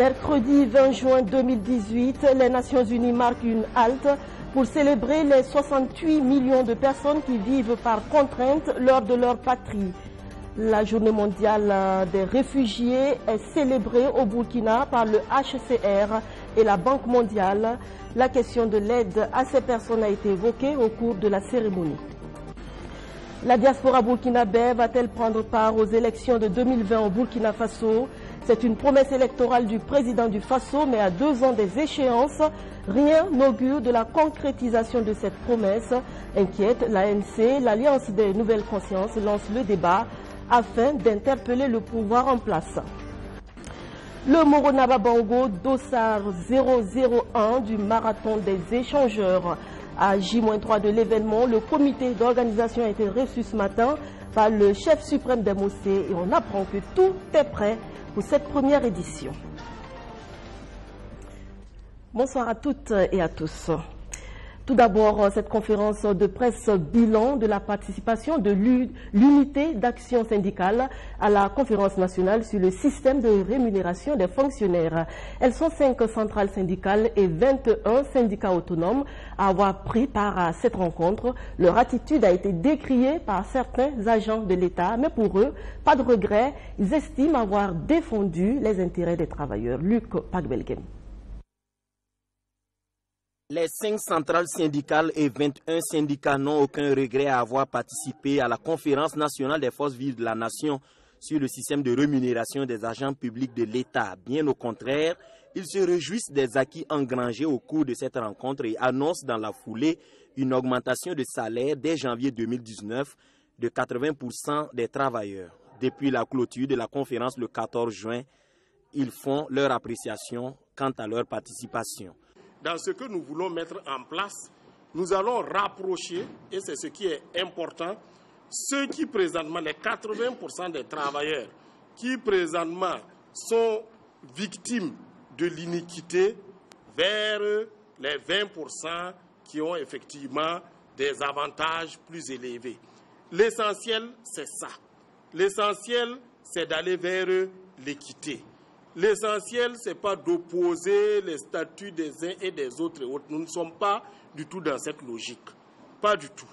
Mercredi 20 juin 2018, les Nations Unies marquent une halte pour célébrer les 68 millions de personnes qui vivent par contrainte lors de leur patrie. La journée mondiale des réfugiés est célébrée au Burkina par le HCR et la Banque mondiale. La question de l'aide à ces personnes a été évoquée au cours de la cérémonie. La diaspora burkinabé va-t-elle prendre part aux élections de 2020 au Burkina Faso? C'est une promesse électorale du président du Faso, mais à deux ans des échéances, rien n'augure de la concrétisation de cette promesse. Inquiète, l'ANC, l'Alliance des Nouvelles Consciences, lance le débat afin d'interpeller le pouvoir en place. Le Moronaba Bango, dossard 001 du marathon des échangeurs. À J-3 de l'événement, le comité d'organisation a été reçu ce matin par le chef suprême des Mossé et on apprend que tout est prêt pour cette première édition. Bonsoir à toutes et à tous. Tout d'abord, cette conférence de presse bilan de la participation de l'unité d'action syndicale à la conférence nationale sur le système de rémunération des fonctionnaires. Elles sont cinq centrales syndicales et 21 syndicats autonomes à avoir pris part à cette rencontre. Leur attitude a été décriée par certains agents de l'État, mais pour eux, pas de regret. Ils estiment avoir défendu les intérêts des travailleurs. Luc Pagbelgen. Les cinq centrales syndicales et 21 syndicats n'ont aucun regret à avoir participé à la conférence nationale des forces vives de la nation sur le système de rémunération des agents publics de l'État. Bien au contraire, ils se réjouissent des acquis engrangés au cours de cette rencontre et annoncent dans la foulée une augmentation de salaire dès janvier 2019 de 80% des travailleurs. Depuis la clôture de la conférence le 14 juin, ils font leur appréciation quant à leur participation dans ce que nous voulons mettre en place, nous allons rapprocher, et c'est ce qui est important, ceux qui présentement, les 80% des travailleurs qui présentement sont victimes de l'iniquité vers les 20% qui ont effectivement des avantages plus élevés. L'essentiel, c'est ça. L'essentiel, c'est d'aller vers l'équité. L'essentiel, ce n'est pas d'opposer les statuts des uns et des autres Nous ne sommes pas du tout dans cette logique. Pas du tout.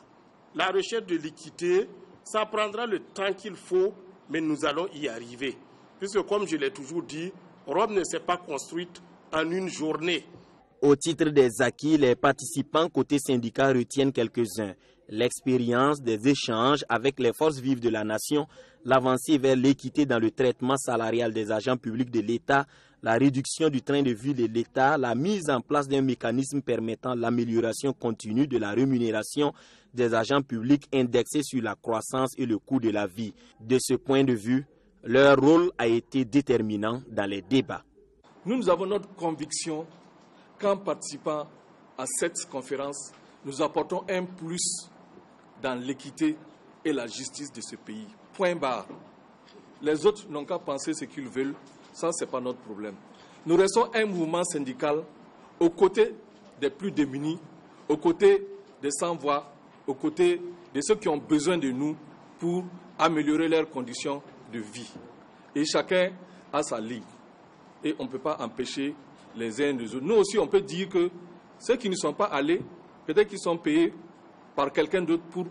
La recherche de l'équité, ça prendra le temps qu'il faut, mais nous allons y arriver. Puisque, comme je l'ai toujours dit, Rome ne s'est pas construite en une journée. Au titre des acquis, les participants côté syndicat retiennent quelques-uns. L'expérience des échanges avec les forces vives de la nation, l'avancée vers l'équité dans le traitement salarial des agents publics de l'État, la réduction du train de vie de l'État, la mise en place d'un mécanisme permettant l'amélioration continue de la rémunération des agents publics indexés sur la croissance et le coût de la vie. De ce point de vue, leur rôle a été déterminant dans les débats. Nous, nous avons notre conviction qu'en participant à cette conférence, nous apportons un plus dans l'équité et la justice de ce pays. Point barre. Les autres n'ont qu'à penser ce qu'ils veulent. Ça, ce n'est pas notre problème. Nous restons un mouvement syndical aux côtés des plus démunis, aux côtés des sans-voix, aux côtés de ceux qui ont besoin de nous pour améliorer leurs conditions de vie. Et chacun a sa ligne. Et on ne peut pas empêcher les uns des autres. Nous aussi, on peut dire que ceux qui ne sont pas allés, peut-être qu'ils sont payés par quelqu'un d'autre pour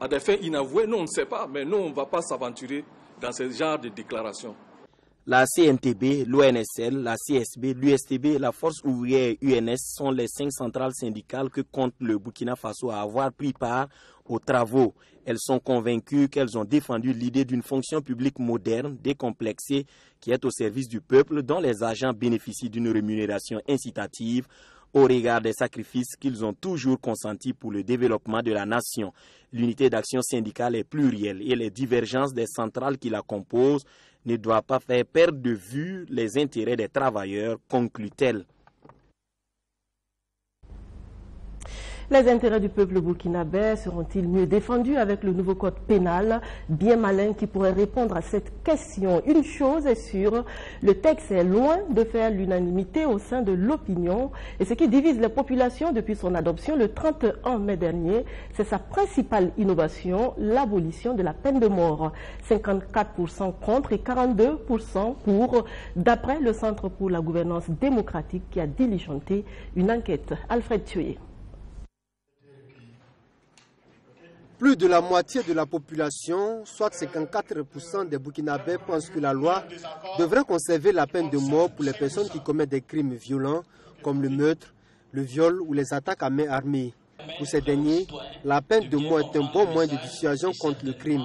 à des fins inavouées. Nous, on ne sait pas, mais nous, on ne va pas s'aventurer dans ce genre de déclarations. La CNTB, l'ONSL, la CSB, l'USTB, la Force ouvrière UNS sont les cinq centrales syndicales que compte le Burkina Faso à avoir pris part aux travaux. Elles sont convaincues qu'elles ont défendu l'idée d'une fonction publique moderne, décomplexée, qui est au service du peuple, dont les agents bénéficient d'une rémunération incitative au regard des sacrifices qu'ils ont toujours consentis pour le développement de la nation. L'unité d'action syndicale est plurielle et les divergences des centrales qui la composent ne doit pas faire perdre de vue les intérêts des travailleurs, conclut-elle. Les intérêts du peuple burkinabé seront-ils mieux défendus avec le nouveau code pénal Bien malin qui pourrait répondre à cette question? Une chose est sûre, le texte est loin de faire l'unanimité au sein de l'opinion et ce qui divise les populations depuis son adoption le 31 mai dernier, c'est sa principale innovation, l'abolition de la peine de mort. 54% contre et 42% pour, d'après le Centre pour la gouvernance démocratique qui a diligenté une enquête. Alfred Thué. Plus de la moitié de la population, soit 54% des Burkinabés, pensent que la loi devrait conserver la peine de mort pour les personnes qui commettent des crimes violents comme le meurtre, le viol ou les attaques à main armée. Pour ces derniers, la peine de mort est un bon moyen de dissuasion contre le crime.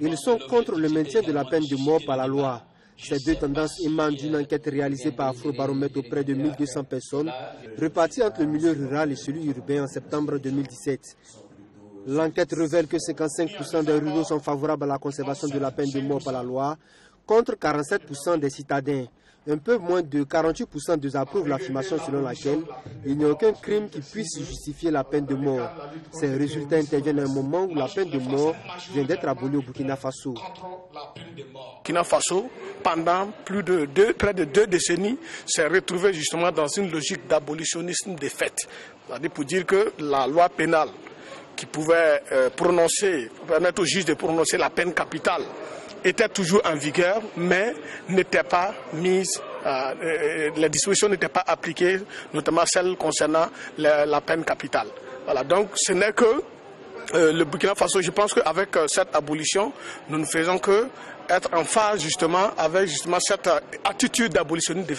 Ils sont contre le maintien de la peine de mort par la loi. Ces deux tendances émanent d'une enquête réalisée par Afrobaromètre auprès de 1200 personnes, reparties entre le milieu rural et celui urbain en septembre 2017. L'enquête révèle que 55% des ruraux sont favorables à la conservation de la peine de mort par la loi, contre 47% des citadins. Un peu moins de 48% désapprouvent l'affirmation selon laquelle il n'y a aucun crime qui puisse justifier la peine de mort. Ces résultats interviennent à un moment où la peine de mort vient d'être abolie au Burkina Faso. Burkina Faso, pendant plus de deux, près de deux décennies, s'est retrouvé justement dans une logique d'abolitionnisme des faits. C'est-à-dire pour dire que la loi pénale qui pouvait euh, prononcer, permettre aux juges de prononcer la peine capitale était toujours en vigueur, mais n'était pas mise, euh, euh, les dispositions n'étaient pas appliquées, notamment celles concernant la, la peine capitale. Voilà, donc ce n'est que le Burkina Faso, je pense qu'avec cette abolition, nous ne faisons que être en phase justement avec justement cette attitude d'abolitionniste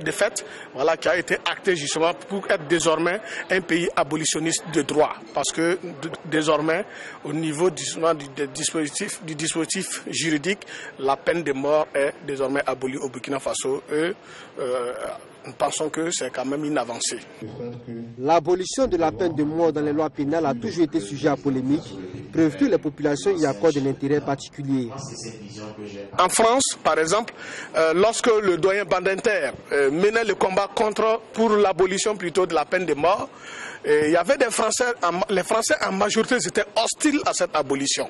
des faits, voilà, qui a été actée justement pour être désormais un pays abolitionniste de droit. Parce que désormais, au niveau du, du, dispositif, du dispositif juridique, la peine de mort est désormais abolie au Burkina Faso. Et, euh, nous pensons que c'est quand même une avancée. L'abolition de la peine de mort dans les lois pénales a toujours été sujet à polémique, preuve que les populations y accordent un intérêt particulier? En France, par exemple, euh, lorsque le doyen Bandinter euh, menait le combat contre, pour l'abolition plutôt de la peine de mort, euh, il y avait des Français, les Français en majorité étaient hostiles à cette abolition.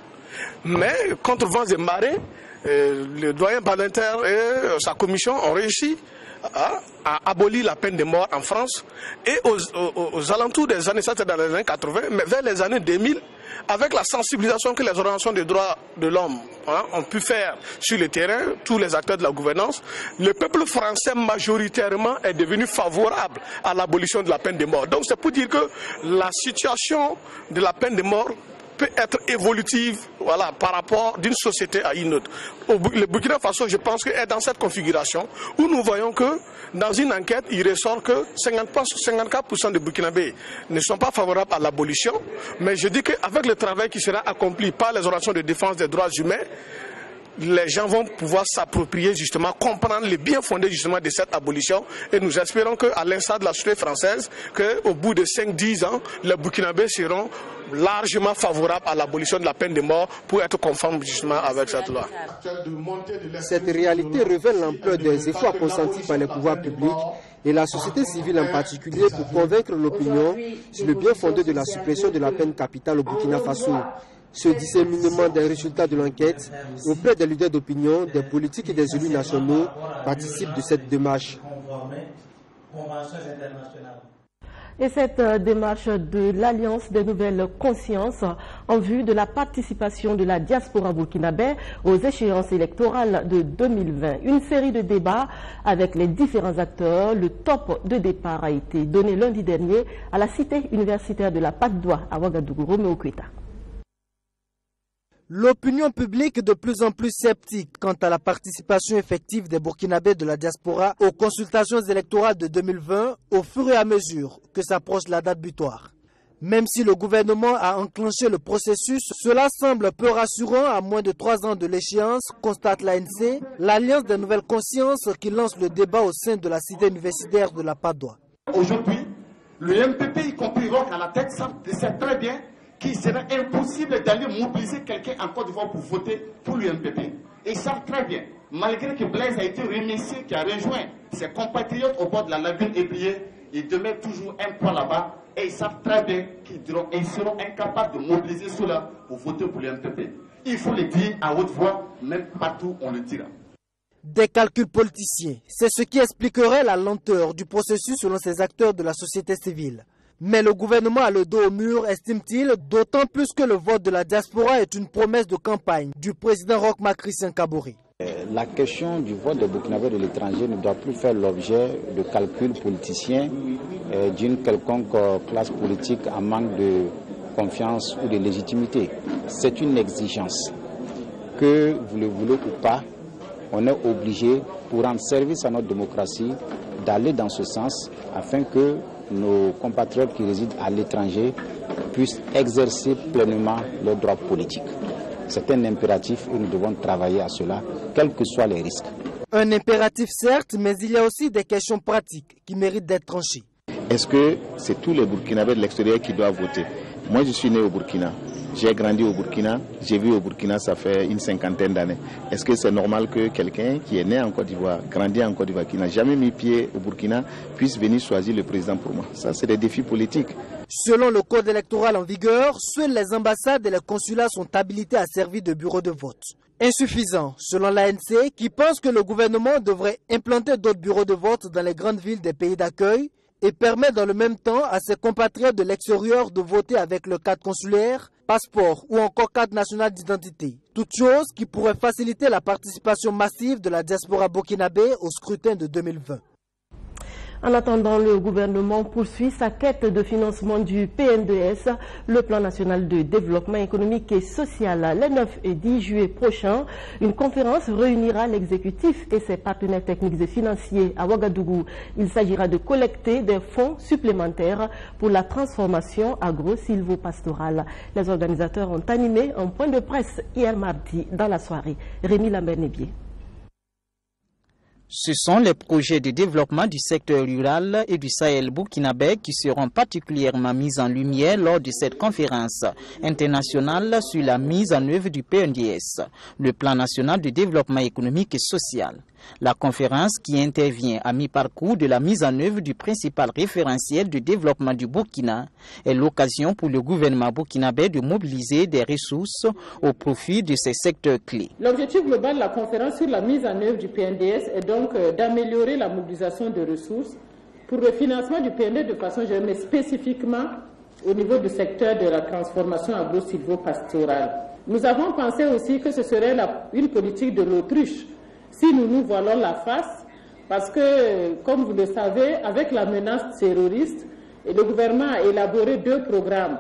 Mais contre vents et marées, le doyen Bandinter et sa commission ont réussi a, aboli la peine de mort en France et aux, alentours des années, dans les années 80, mais vers les années 2000, avec la sensibilisation que les organisations des droits de l'homme hein, ont pu faire sur le terrain, tous les acteurs de la gouvernance, le peuple français majoritairement est devenu favorable à l'abolition de la peine de mort. Donc c'est pour dire que la situation de la peine de mort peut être évolutive voilà, par rapport d'une société à une autre. Le Burkina Faso, je pense, est dans cette configuration où nous voyons que dans une enquête, il ressort que 54% des Burkinabés ne sont pas favorables à l'abolition. Mais je dis qu'avec le travail qui sera accompli par les organisations de défense des droits humains, les gens vont pouvoir s'approprier justement, comprendre les bien fondés justement de cette abolition. Et nous espérons qu'à l'instar de la société française, qu'au bout de 5-10 ans, les Burkinabés seront largement favorables à l'abolition de la peine de mort pour être conformes justement avec cette loi. Cette réalité révèle l'ampleur des efforts consentis par les pouvoirs publics et la société civile en particulier pour convaincre l'opinion sur le bien fondé de la suppression de la peine capitale au Burkina Faso. Ce disséminement des résultats de l'enquête auprès des leaders d'opinion, des politiques et des élus nationaux participe de cette démarche. Et cette euh, démarche de l'Alliance des nouvelles consciences en vue de la participation de la diaspora burkinabé aux échéances électorales de 2020. Une série de débats avec les différents acteurs. Le top de départ a été donné lundi dernier à la cité universitaire de la Padoua à Ouagadougou, Romeo Kweta. L'opinion publique de plus en plus sceptique quant à la participation effective des Burkinabés de la diaspora aux consultations électorales de 2020 au fur et à mesure que s'approche la date butoir. Même si le gouvernement a enclenché le processus, cela semble peu rassurant à moins de trois ans de l'échéance, constate l'ANC, l'Alliance des nouvelles consciences qui lance le débat au sein de la cité universitaire de la Padoie. Aujourd'hui, le MPP, y compris Rock à la tête, sait très bien qu'il sera impossible d'aller mobiliser quelqu'un en Côte d'Ivoire pour voter pour l'UMPP. Et ils savent très bien, malgré que Blaise a été qui a rejoint ses compatriotes au bord de la lagune ébriée, il demeure toujours un point là-bas et ils savent très bien qu'ils seront incapables de mobiliser cela pour voter pour l'UMPP. Il faut le dire à haute voix, même partout on le dira. Des calculs politiciens, c'est ce qui expliquerait la lenteur du processus selon ces acteurs de la société civile. Mais le gouvernement a le dos au mur, estime-t-il, d'autant plus que le vote de la diaspora est une promesse de campagne du président Roch Christian Kabori. Euh, la question du vote des Burkinabés de l'étranger ne doit plus faire l'objet de calculs politiciens euh, d'une quelconque euh, classe politique en manque de confiance ou de légitimité. C'est une exigence que, vous le voulez ou pas, on est obligé, pour rendre service à notre démocratie, d'aller dans ce sens afin que nos compatriotes qui résident à l'étranger puissent exercer pleinement leurs droits politiques. C'est un impératif et nous devons travailler à cela, quels que soient les risques. Un impératif certes, mais il y a aussi des questions pratiques qui méritent d'être tranchées. Est-ce que c'est tous les Burkinabés de l'extérieur qui doivent voter? Moi, je suis né au Burkina. J'ai grandi au Burkina, j'ai vu au Burkina, ça fait une cinquantaine d'années. Est-ce que c'est normal que quelqu'un qui est né en Côte d'Ivoire, grandi en Côte d'Ivoire, qui n'a jamais mis pied au Burkina, puisse venir choisir le président pour moi? Ça, c'est des défis politiques. Selon le code électoral en vigueur, seules les ambassades et les consulats sont habilités à servir de bureau de vote. Insuffisant, selon l'ANC, qui pense que le gouvernement devrait implanter d'autres bureaux de vote dans les grandes villes des pays d'accueil et permet dans le même temps à ses compatriotes de l'extérieur de voter avec le cadre consulaire, passeport ou encore carte nationale d'identité. Toute chose qui pourrait faciliter la participation massive de la diaspora burkinabé au scrutin de 2020. En attendant, le gouvernement poursuit sa quête de financement du PNDS, le plan national de développement économique et social. Le 9 et 10 juillet prochain, une conférence réunira l'exécutif et ses partenaires techniques et financiers à Ouagadougou. Il s'agira de collecter des fonds supplémentaires pour la transformation agro-silvopastorale. Les organisateurs ont animé un point de presse hier mardi dans la soirée. Rémi Lambert-Nébier. Ce sont les projets de développement du secteur rural et du Sahel burkinabé qui seront particulièrement mis en lumière lors de cette conférence internationale sur la mise en œuvre du PNDS, le plan national de développement économique et social. La conférence, qui intervient à mi-parcours de la mise en œuvre du principal référentiel de développement du Burkina, est l'occasion pour le gouvernement burkinabé de mobiliser des ressources au profit de ces secteurs clés. L'objectif global de la conférence sur la mise en œuvre du PNDS est donc euh, d'améliorer la mobilisation de ressources pour le financement du PNDS de façon générale, spécifiquement au niveau du secteur de la transformation agro-silvopastorale. Nous avons pensé aussi que ce serait une politique de l'autruche si nous nous voilons la face, parce que, comme vous le savez, avec la menace terroriste, le gouvernement a élaboré deux programmes.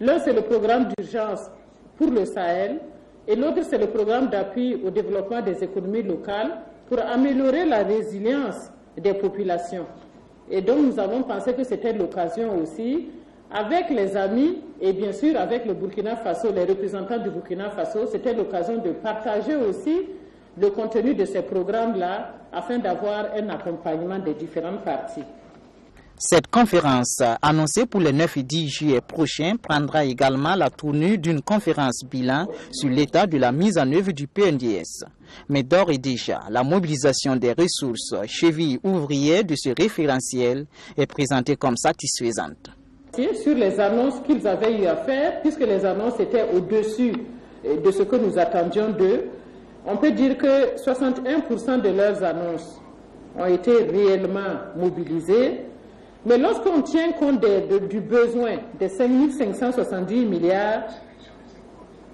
L'un, c'est le programme d'urgence pour le Sahel, et l'autre, c'est le programme d'appui au développement des économies locales pour améliorer la résilience des populations. Et donc, nous avons pensé que c'était l'occasion aussi, avec les amis et bien sûr avec le Burkina Faso, les représentants du Burkina Faso, c'était l'occasion de partager aussi le contenu de ces programmes-là afin d'avoir un accompagnement des différentes parties. Cette conférence, annoncée pour le 9 et 10 juillet prochain, prendra également la tournure d'une conférence bilan sur l'état de la mise en œuvre du PNDS. Mais d'ores et déjà, la mobilisation des ressources chevilles ouvrières de ce référentiel est présentée comme satisfaisante. Sur les annonces qu'ils avaient eu à faire, puisque les annonces étaient au-dessus de ce que nous attendions d'eux, on peut dire que 61% de leurs annonces ont été réellement mobilisées, mais lorsqu'on tient compte du besoin des 5 570 milliards,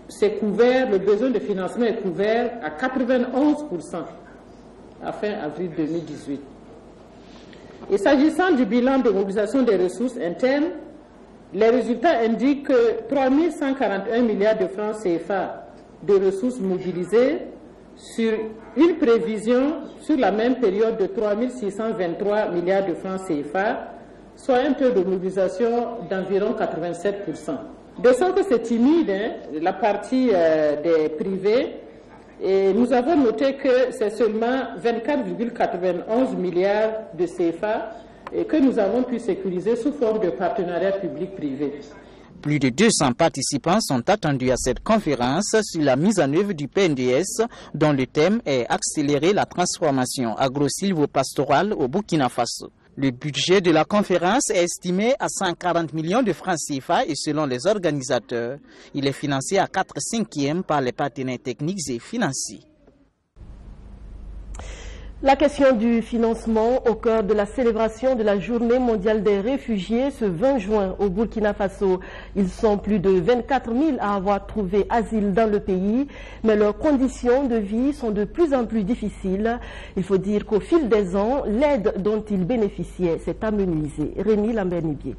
c'est couvert, le besoin de financement est couvert à 91% à fin avril 2018. Et s'agissant du bilan de mobilisation des ressources internes, les résultats indiquent que 3 141 milliards de francs CFA de ressources mobilisées sur une prévision sur la même période de 3 623 milliards de francs CFA, soit un taux de mobilisation d'environ 87%. De sorte que c'est timide, hein, la partie euh, des privés, et nous avons noté que c'est seulement 24,91 milliards de CFA que nous avons pu sécuriser sous forme de partenariat public-privé. Plus de 200 participants sont attendus à cette conférence sur la mise en œuvre du PNDS dont le thème est accélérer la transformation agro-silvopastorale au Burkina Faso. Le budget de la conférence est estimé à 140 millions de francs CFA et selon les organisateurs, il est financé à 4 cinquièmes par les partenaires techniques et financiers. La question du financement au cœur de la célébration de la journée mondiale des réfugiés ce 20 juin au Burkina Faso. Ils sont plus de 24 000 à avoir trouvé asile dans le pays, mais leurs conditions de vie sont de plus en plus difficiles. Il faut dire qu'au fil des ans, l'aide dont ils bénéficiaient s'est amenuisée. Rémi Lambert-Nibier.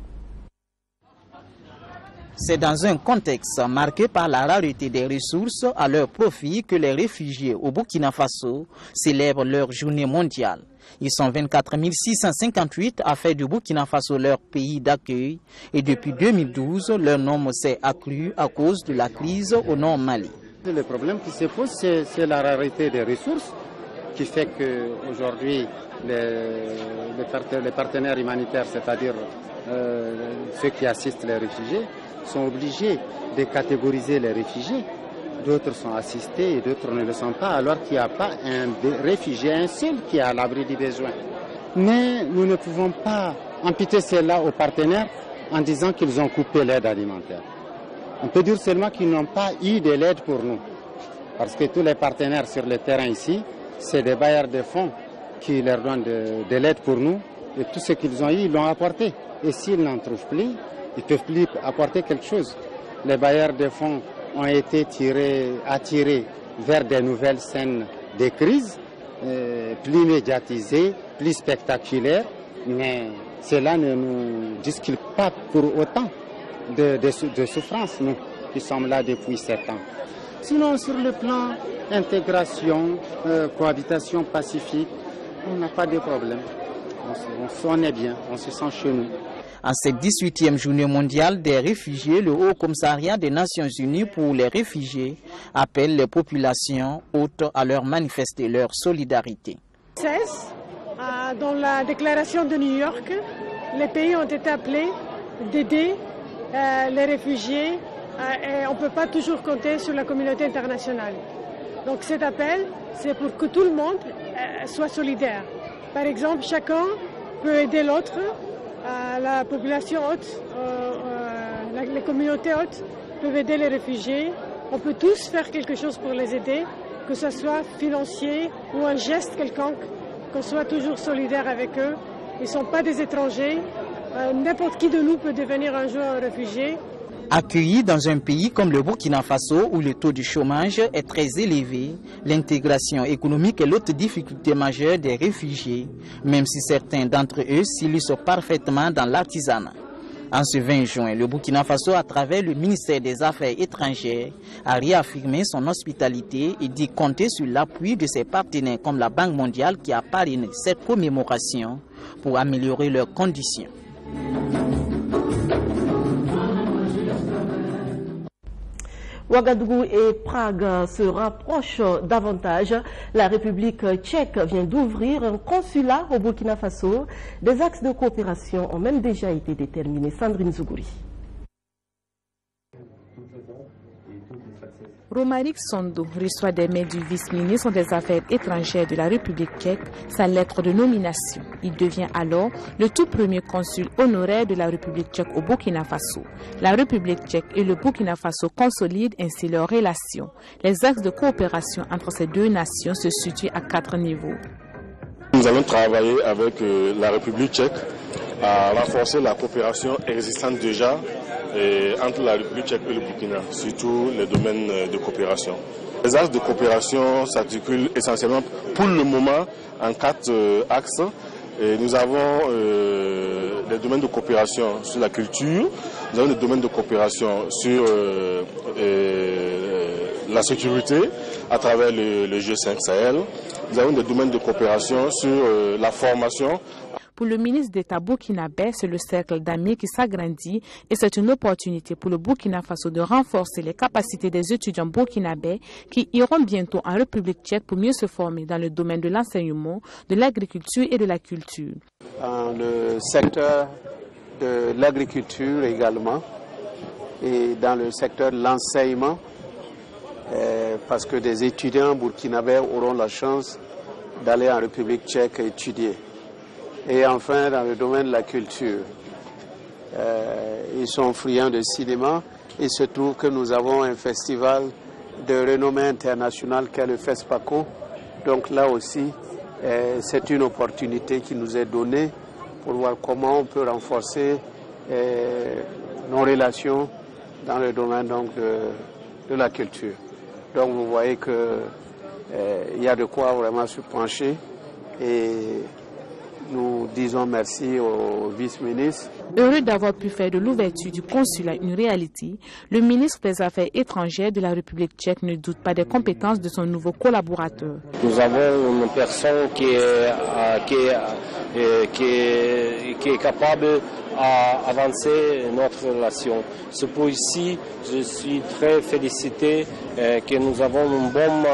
C'est dans un contexte marqué par la rareté des ressources à leur profit que les réfugiés au Burkina Faso célèbrent leur journée mondiale. Ils sont 24 658 à faire du Burkina Faso leur pays d'accueil et depuis 2012, leur nombre s'est accru à cause de la crise au nord Mali. Le problème qui se pose, c'est la rareté des ressources qui fait qu'aujourd'hui, les, les, partenaires humanitaires, c'est-à-dire euh, ceux qui assistent les réfugiés, sont obligés de catégoriser les réfugiés. D'autres sont assistés et d'autres ne le sont pas, alors qu'il n'y a pas un réfugié, un seul qui est à l'abri du besoin. Mais nous ne pouvons pas imputer cela aux partenaires en disant qu'ils ont coupé l'aide alimentaire. On peut dire seulement qu'ils n'ont pas eu de l'aide pour nous. Parce que tous les partenaires sur le terrain ici, c'est des bailleurs de fonds qui leur donnent de, de l'aide pour nous. Et tout ce qu'ils ont eu, ils l'ont apporté. Et s'ils n'en trouvent plus, ils peuvent plus apporter quelque chose. Les bailleurs de fonds ont été tirés, attirés vers des nouvelles scènes de crise, euh, plus médiatisées, plus spectaculaires, mais cela ne nous disculpe pas pour autant de, de, souffrance, nous qui sommes là depuis sept ans. Sinon, sur le plan intégration, euh, cohabitation pacifique, on n'a pas de problème. On, on, on est bien, on se sent chez nous. En cette 18e journée mondiale des réfugiés, le Haut Commissariat des Nations Unies pour les réfugiés appelle les populations hôtes à leur manifester leur solidarité. Euh, dans la déclaration de New York, les pays ont été appelés d'aider euh, les réfugiés euh, et on ne peut pas toujours compter sur la communauté internationale. Donc cet appel, c'est pour que tout le monde soit solidaire. Par exemple, chacun peut aider l'autre la population haute, euh, euh, les communautés hautes peuvent aider les réfugiés. On peut tous faire quelque chose pour les aider, que ce soit financier ou un geste quelconque, qu'on soit toujours solidaire avec eux. Ils ne sont pas des étrangers. Euh, n'importe qui de nous peut devenir un jour un réfugié. Accueillis dans un pays comme le Burkina Faso où le taux de chômage est très élevé, l'intégration économique est l'autre difficulté majeure des réfugiés, même si certains d'entre eux s'illustrent parfaitement dans l'artisanat. En ce 20 juin, le Burkina Faso, à travers le ministère des Affaires étrangères, a réaffirmé son hospitalité et dit compter sur l'appui de ses partenaires comme la Banque mondiale qui a parrainé cette commémoration pour améliorer leurs conditions. Ouagadougou et Prague se rapprochent davantage. La République tchèque vient d'ouvrir un consulat au Burkina Faso. Des axes de coopération ont même déjà été déterminés. Sandrine Zougouri. Romaric Sondo reçoit des mails du vice-ministre des Affaires étrangères de la République tchèque sa lettre de nomination. Il devient alors le tout premier consul honoraire de la République tchèque au Burkina Faso. La République tchèque et le Burkina Faso consolident ainsi leurs relations. Les axes de coopération entre ces deux nations se situent à quatre niveaux. Nous allons travailler avec euh, la République tchèque à renforcer la coopération existante déjà entre la République tchèque et le Burkina, surtout les domaines euh, de coopération. Les axes de coopération s'articulent essentiellement pour le moment en quatre euh, axes. Nous avons euh, des domaines de coopération sur la culture, nous avons des domaines de coopération sur la sécurité à travers le, le, G5 Sahel, nous avons des domaines de coopération sur la formation pour le ministre d'État burkinabé, c'est le cercle d'amis qui s'agrandit et c'est une opportunité pour le Burkina Faso de renforcer les capacités des étudiants burkinabés qui iront bientôt en République tchèque pour mieux se former dans le domaine de l'enseignement, de l'agriculture et de la culture. Dans le secteur de l'agriculture également et dans le secteur de l'enseignement, euh, parce que des étudiants burkinabés auront la chance d'aller en République tchèque étudier. Et enfin, dans le domaine de la culture, euh, ils sont friands de cinéma. Il se trouve que nous avons un festival de renommée internationale qu'est le FESPACO. Donc là aussi, euh, c'est une opportunité qui nous est donnée pour voir comment on peut renforcer euh, nos relations dans le domaine donc, de, la culture. Donc vous voyez qu'il y a de quoi vraiment se pencher et nous disons merci au vice-ministre. Heureux d'avoir pu faire de l'ouverture du consulat une réalité, le ministre des Affaires étrangères de la République tchèque ne doute pas des compétences de son nouveau collaborateur. Nous avons une personne qui est, euh, qui est, euh, qui est, qui est capable d'avancer notre relation. C'est pour ici, je suis très félicité euh, que nous avons une bonne,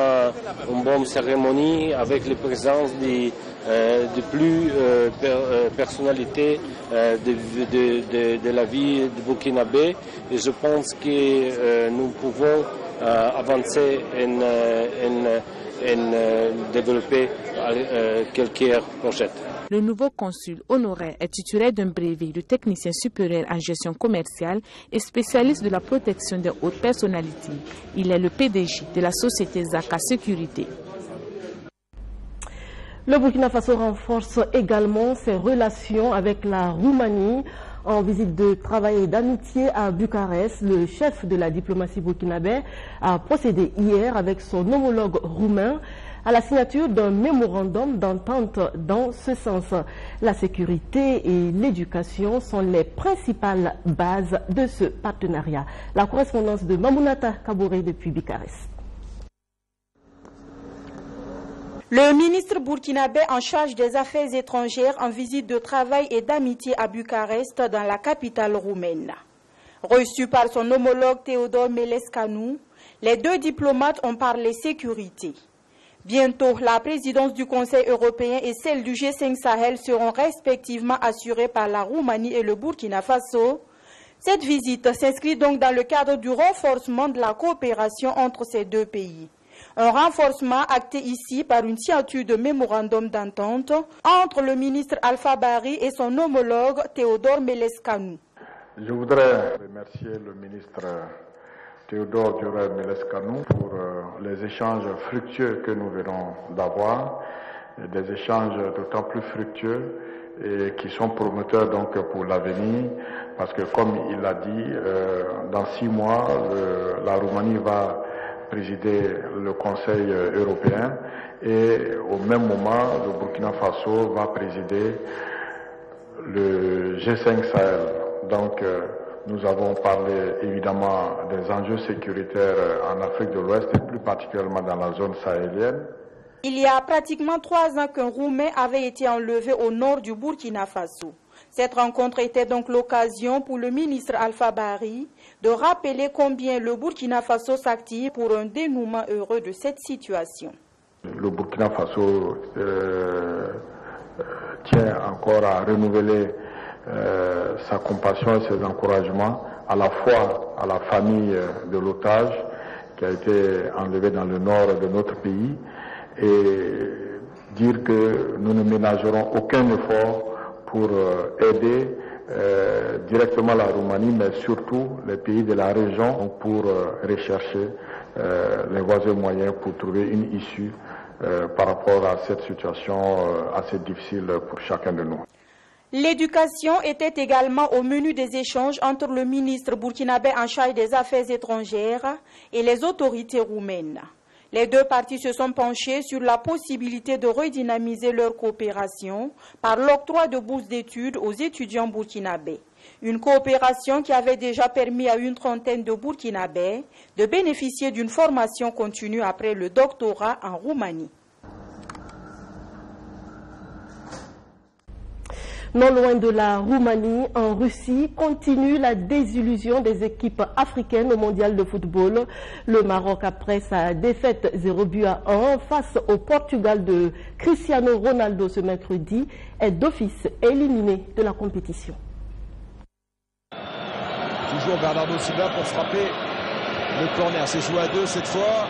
une bonne cérémonie avec la présence des euh, de plus euh, euh, personnalité de, la vie de Burkinabé. Et je pense que nous pouvons avancer et, développer quelques projets. Le nouveau consul honoraire est titulaire d'un brevet de technicien supérieur en gestion commerciale et spécialiste de la protection des hautes personnalités. Il est le PDG de la société Zaka Sécurité. Le Burkina Faso renforce également ses relations avec la Roumanie. En visite de travail et d'amitié à Bucarest, le chef de la diplomatie burkinabé a procédé hier avec son homologue roumain à la signature d'un mémorandum d'entente dans ce sens. La sécurité et l'éducation sont les principales bases de ce partenariat. La correspondance de Mamounata Kabouré depuis Bucarest. Le ministre burkinabé en charge des affaires étrangères en visite de travail et d'amitié à Bucarest dans la capitale roumaine. Reçu par son homologue Théodore Melescanou, les deux diplomates ont parlé sécurité. Bientôt, la présidence du Conseil européen et celle du G5 Sahel seront respectivement assurées par la Roumanie et le Burkina Faso. Cette visite s'inscrit donc dans le cadre du renforcement de la coopération entre ces deux pays. Un renforcement acté ici par une signature de mémorandum d'entente entre le ministre Alpha Bari et son homologue Théodore Melescanou. Je voudrais remercier le ministre Théodore Durel Melescanou pour euh, les échanges fructueux que nous venons d'avoir, des échanges d'autant plus fructueux et qui sont promoteurs donc pour l'avenir, parce que comme il l'a dit, euh, dans six mois, la Roumanie va présider le Conseil européen. Et au même moment, le Burkina Faso va présider le G5 Sahel. Donc, euh, nous avons parlé évidemment des enjeux sécuritaires en Afrique de l'Ouest et plus particulièrement dans la zone sahélienne. Il y a pratiquement trois ans qu'un Roumain avait été enlevé au nord du Burkina Faso. Cette rencontre était donc l'occasion pour le ministre Alpha Bari de rappeler combien le Burkina Faso s'active pour un dénouement heureux de cette situation. Le Burkina Faso euh, tient encore à renouveler euh, sa compassion et ses encouragements à la fois à la famille de l'otage qui a été enlevé dans le nord de notre pays et dire que nous ne ménagerons aucun effort pour euh, aider euh, directement la Roumanie, mais surtout les pays de la région pour euh, rechercher euh, les voies moyens pour trouver une issue par rapport à cette situation assez difficile pour chacun de nous. L'éducation était également au menu des échanges entre le ministre burkinabé en charge des Affaires étrangères et les autorités roumaines. Les deux parties se sont penchées sur la possibilité de redynamiser leur coopération par l'octroi de bourses d'études aux étudiants burkinabés. Une coopération qui avait déjà permis à une trentaine de Burkinabés de bénéficier d'une formation continue après le doctorat en Roumanie. Non loin de la Roumanie, en Russie, continue la désillusion des équipes africaines au mondial de football. Le Maroc, après sa défaite 0 but à 1 face au Portugal de Cristiano Ronaldo ce mercredi, est d'office éliminé de la compétition. Toujours Bernardo Silva pour frapper le corner. C'est joué à deux cette fois.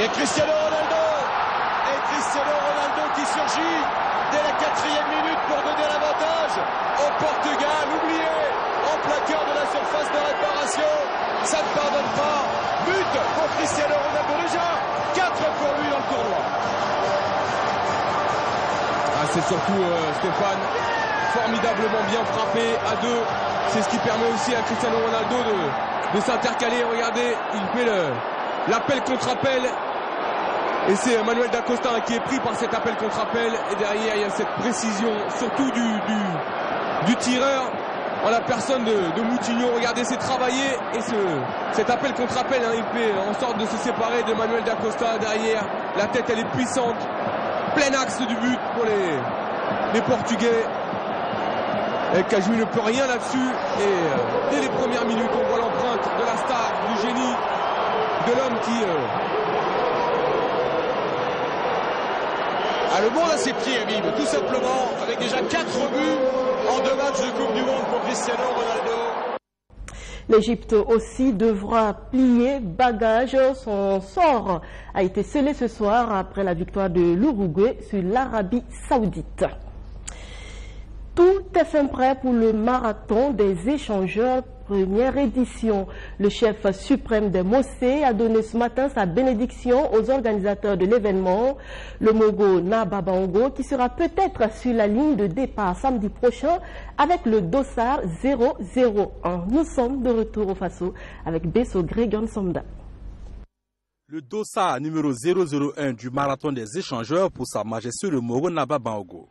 Et Cristiano Ronaldo Et Cristiano Ronaldo qui surgit dès la quatrième minute pour donner l'avantage au Portugal. Oublié en cœur de la surface de réparation. Ça ne pardonne pas. But pour Cristiano Ronaldo déjà. 4 pour lui dans le tournoi. Ah, c'est surtout euh, Stéphane formidablement bien frappé à deux. C'est ce qui permet aussi à Cristiano Ronaldo de, de s'intercaler. Regardez, il fait l'appel contre appel. Et c'est Manuel Dacosta qui est pris par cet appel contre appel. Et derrière, il y a cette précision, surtout du, du, tireur en la personne de, de Moutinho. Regardez, c'est travaillé. Et ce, cet appel contre appel, hein, il fait en sorte de se séparer de Manuel Dacosta derrière. La tête, elle est puissante. Plein axe du but pour les, les Portugais. Et Cajou ne peut rien là-dessus. Et euh, dès les premières minutes, on voit l'empreinte de la star, du génie, de l'homme qui euh, a le monde à ses pieds, Amib, tout simplement, avec déjà 4 buts en deux matchs de Coupe du Monde pour Cristiano Ronaldo. L'Égypte aussi devra plier bagage. Son sort a été scellé ce soir après la victoire de l'Uruguay sur l'Arabie Saoudite. Tout est fin prêt pour le marathon des échangeurs première édition. Le chef suprême des Mossé a donné ce matin sa bénédiction aux organisateurs de l'événement, le Mogo Nababango, qui sera peut-être sur la ligne de départ samedi prochain avec le dossard 001. Nous sommes de retour au Faso avec Besso Grégon Somda. Le dossard numéro 001 du marathon des échangeurs pour Sa Majesté le Mogo Nababango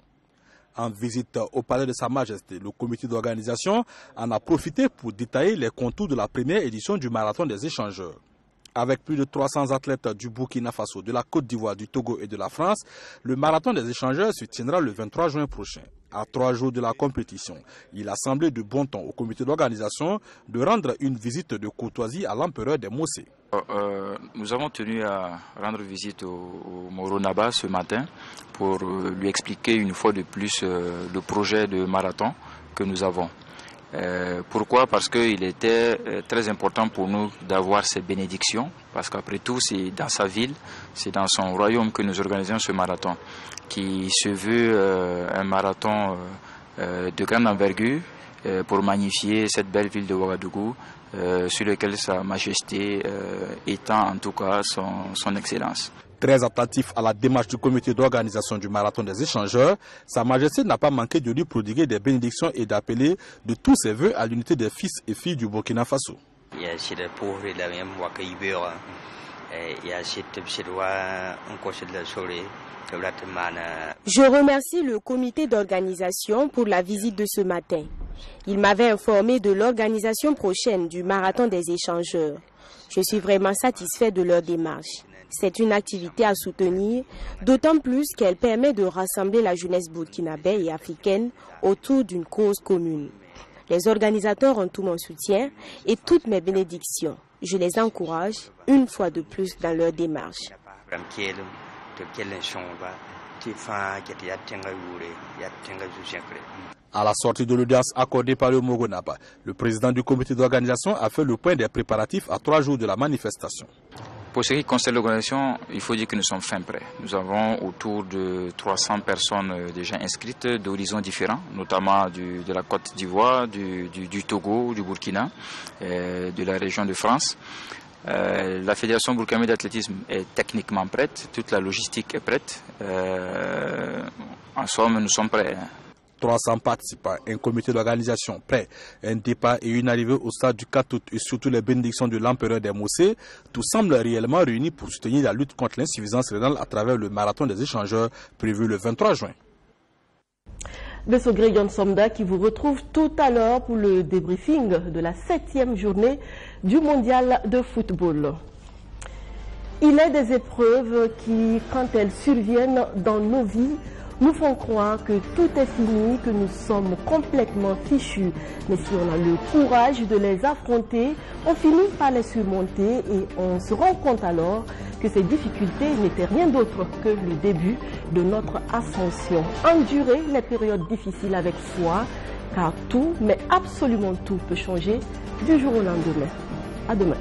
en visite au palais de Sa Majesté. Le comité d'organisation en a profité pour détailler les contours de la première édition du marathon des échangeurs. Avec plus de 300 athlètes du Burkina Faso, de la Côte d'Ivoire, du Togo et de la France, le marathon des échangeurs se tiendra le 23 juin prochain. À trois jours de la compétition, il a semblé de bon temps au comité d'organisation de rendre une visite de courtoisie à l'empereur des Mossé. Euh, nous avons tenu à rendre visite au, au Moro Naba ce matin pour euh, lui expliquer une fois de plus euh, le projet de marathon que nous avons. Euh, pourquoi? Parce qu'il était euh, très important pour nous d'avoir ces bénédictions, parce qu'après tout, c'est dans sa ville, c'est dans son royaume que nous organisons ce marathon, qui se veut euh, un marathon de grande envergure pour magnifier cette belle ville de Ouagadougou, sur laquelle Sa Majesté étend en tout cas son excellence. Très attentif à la démarche du comité d'organisation du marathon des échangeurs, Sa Majesté n'a pas manqué de lui prodiguer des bénédictions et d'appeler de tous ses voeux à l'unité des fils et filles du Burkina Faso. Je remercie le comité d'organisation pour la visite de ce matin. Il m'avait informé de l'organisation prochaine du marathon des échangeurs. Je suis vraiment satisfait de leur démarche. C'est une activité à soutenir, d'autant plus qu'elle permet de rassembler la jeunesse burkinabé et africaine autour d'une cause commune. Les organisateurs ont tout mon soutien et toutes mes bénédictions. Je les encourage une fois de plus dans leur démarche. À la sortie de l'audience accordée par le Mogonaba, le président du comité d'organisation a fait le point des préparatifs à trois jours de la manifestation. Pour ce qui concerne l'organisation, il faut dire que nous sommes fin prêts. Nous avons autour de 300 personnes euh, déjà inscrites d'horizons différents, notamment de la Côte d'Ivoire, du, Togo, du Burkina, euh, de la région de France. Euh, la Fédération burkinabé d'athlétisme est techniquement prête, toute la logistique est prête. En somme, nous sommes prêts. 300 participants, un comité d'organisation prêt, un départ et une arrivée au stade du 4 août et surtout les bénédictions de l'empereur des Mossé, tout semble réellement réuni pour soutenir la lutte contre l'insuffisance rénale à travers le marathon des échangeurs prévu le 23 juin. Besso Grégon Somda qui vous retrouve tout à l'heure pour le débriefing de la septième journée du mondial de football. Il est des épreuves qui, quand elles surviennent dans nos vies, nous font croire que tout est fini, que nous sommes complètement fichus. Mais si on a le courage de les affronter, on finit par les surmonter et on se rend compte alors que ces difficultés n'étaient rien d'autre que le début de notre ascension. Endurer les périodes difficiles avec foi, car tout, mais absolument tout peut changer du jour au lendemain. À demain.